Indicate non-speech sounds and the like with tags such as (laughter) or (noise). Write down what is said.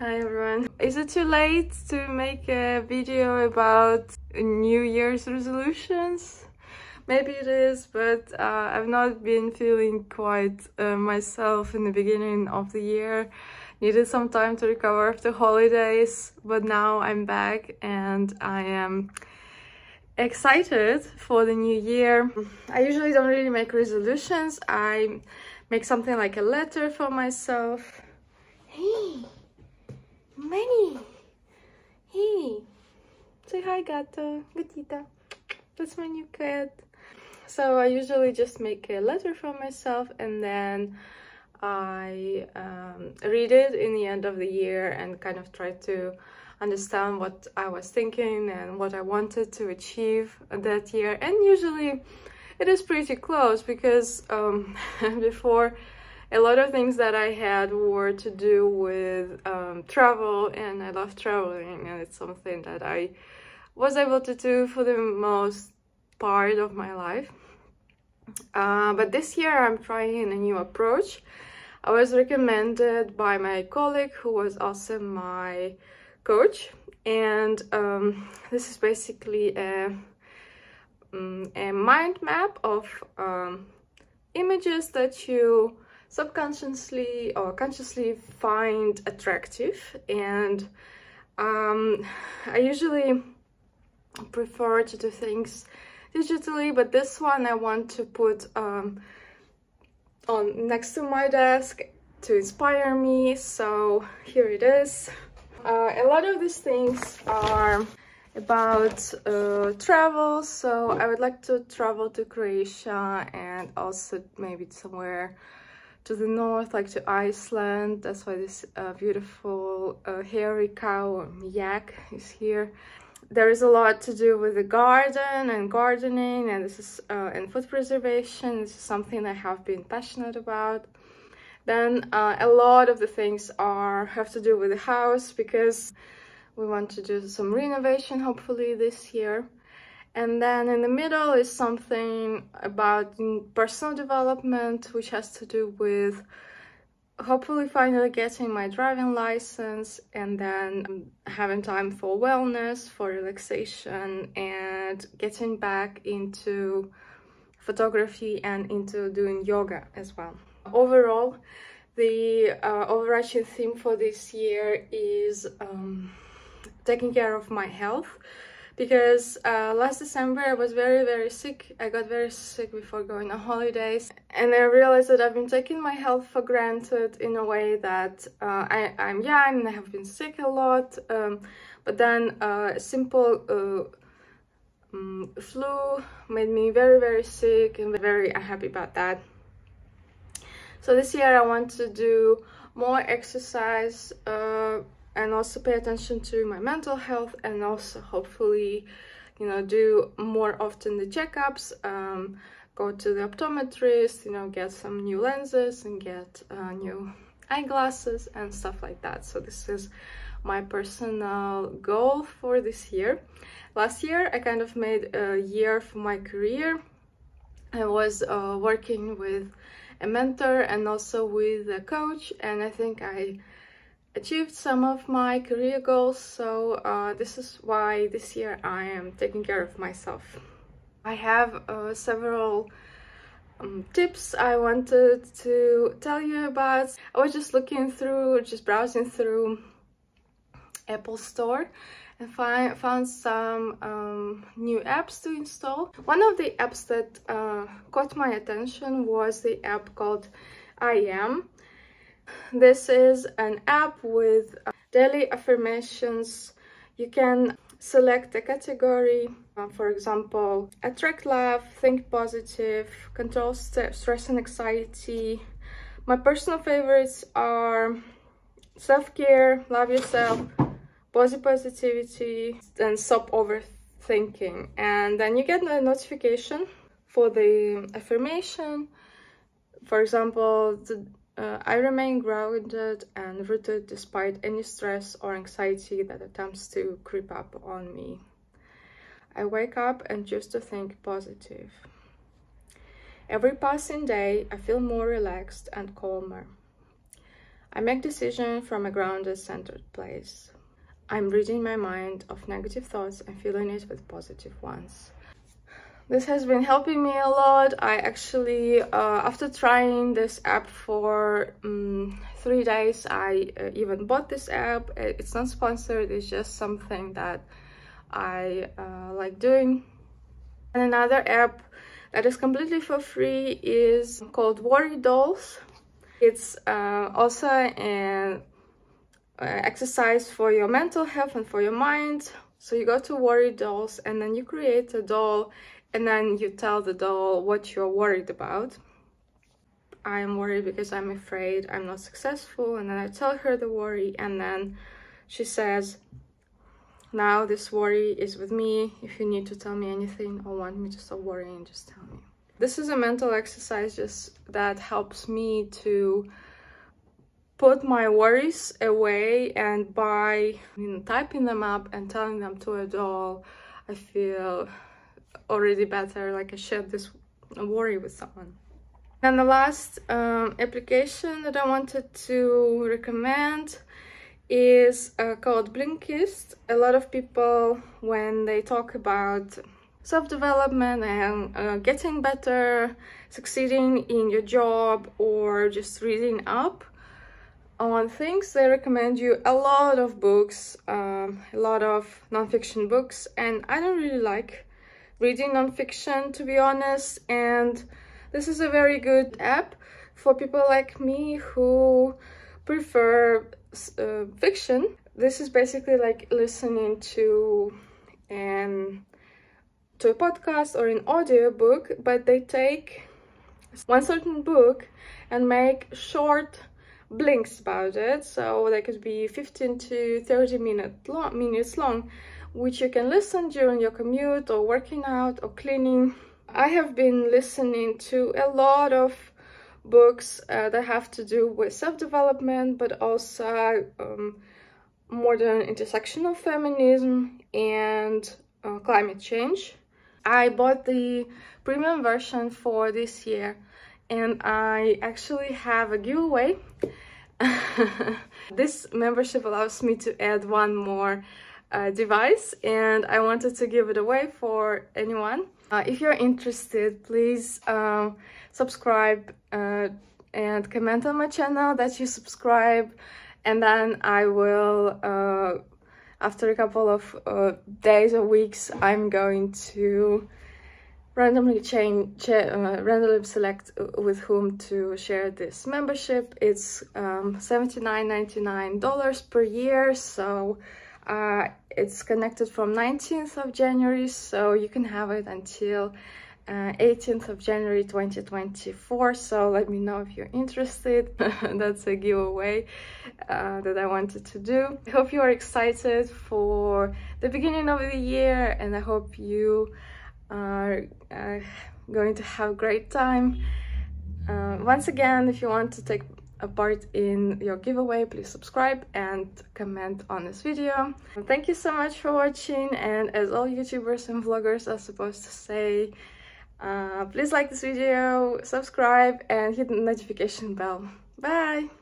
Hi everyone. Is it too late to make a video about New Year's resolutions? Maybe it is, but uh, I've not been feeling quite uh, myself in the beginning of the year. Needed some time to recover after holidays, but now I'm back and I am excited for the new year. I usually don't really make resolutions. I make something like a letter for myself. Hey! Manny! Hey! Say hi, gato. Gatita. That's my new cat. So I usually just make a letter for myself and then I um, read it in the end of the year and kind of try to understand what I was thinking and what I wanted to achieve that year. And usually it is pretty close because um, (laughs) before a lot of things that I had were to do with um, travel and I love traveling and it's something that I was able to do for the most part of my life. Uh, but this year I'm trying a new approach. I was recommended by my colleague who was also my coach and um, this is basically a, um, a mind map of um, images that you subconsciously or consciously find attractive and um, I usually prefer to do things digitally but this one I want to put um, on next to my desk to inspire me so here it is. Uh, a lot of these things are about uh, travel so I would like to travel to Croatia and also maybe somewhere to the north, like to Iceland. That's why this uh, beautiful uh, hairy cow or yak is here. There is a lot to do with the garden and gardening and this is uh, and food preservation. This is something I have been passionate about. Then uh, a lot of the things are have to do with the house because we want to do some renovation hopefully this year and then in the middle is something about personal development which has to do with hopefully finally getting my driving license and then having time for wellness for relaxation and getting back into photography and into doing yoga as well. Overall the uh, overarching theme for this year is um, taking care of my health because uh, last December I was very very sick. I got very sick before going on holidays and I realized that I've been taking my health for granted in a way that uh, I, am young and I have been sick a lot um, but then uh, a simple um, flu made me very very sick and very unhappy about that. So this year I want to do more exercise uh, and also pay attention to my mental health and also hopefully you know do more often the checkups um, go to the optometrist you know get some new lenses and get uh, new eyeglasses and stuff like that. So this is my personal goal for this year. Last year i kind of made a year for my career. I was uh, working with a mentor and also with a coach and i think i achieved some of my career goals so uh, this is why this year I am taking care of myself. I have uh, several um, tips I wanted to tell you about. I was just looking through, just browsing through Apple Store and find, found some um, new apps to install. One of the apps that uh, caught my attention was the app called I Am this is an app with uh, daily affirmations. You can select a category, uh, for example, attract love, think positive, control st stress and anxiety. My personal favorites are self-care, love yourself, positive positivity, and stop overthinking. And then you get a notification for the affirmation. For example, the uh, I remain grounded and rooted despite any stress or anxiety that attempts to creep up on me. I wake up and choose to think positive. Every passing day, I feel more relaxed and calmer. I make decisions from a grounded, centered place. I'm reading my mind of negative thoughts and filling it with positive ones. This has been helping me a lot. I actually, uh, after trying this app for um, three days, I uh, even bought this app. It's not sponsored, it's just something that I uh, like doing. And another app that is completely for free is called Worry Dolls. It's uh, also an uh, exercise for your mental health and for your mind. So you go to Worry Dolls and then you create a doll and then you tell the doll what you're worried about. I'm worried because I'm afraid I'm not successful. And then I tell her the worry. And then she says now this worry is with me. If you need to tell me anything or want me to stop worrying just tell me. This is a mental exercise just that helps me to put my worries away and by you know, typing them up and telling them to a doll i feel already better like i shared this worry with someone. And the last um, application that i wanted to recommend is uh, called blinkist. A lot of people when they talk about self-development and uh, getting better succeeding in your job or just reading up on things they recommend you a lot of books um, a lot of non-fiction books. And i don't really like reading nonfiction to be honest and this is a very good app for people like me who prefer uh, fiction. This is basically like listening to an to a podcast or an audiobook but they take one certain book and make short blinks about it. So they could be 15 to 30 minute long, minutes long which you can listen during your commute or working out or cleaning. I have been listening to a lot of books uh, that have to do with self-development, but also um, modern intersectional feminism and uh, climate change. I bought the premium version for this year and I actually have a giveaway. (laughs) this membership allows me to add one more uh, device and I wanted to give it away for anyone. Uh, if you're interested, please um, subscribe uh, and comment on my channel that you subscribe and then I will, uh, after a couple of uh, days or weeks, I'm going to randomly change, uh, randomly select with whom to share this membership. It's um, $79.99 per year, so uh, it's connected from 19th of January, so you can have it until uh, 18th of January 2024. So let me know if you're interested. (laughs) That's a giveaway uh, that I wanted to do. I hope you are excited for the beginning of the year and I hope you are uh, going to have a great time. Uh, once again, if you want to take a part in your giveaway, please subscribe and comment on this video. Thank you so much for watching and as all YouTubers and vloggers are supposed to say, uh, please like this video, subscribe and hit the notification bell. Bye!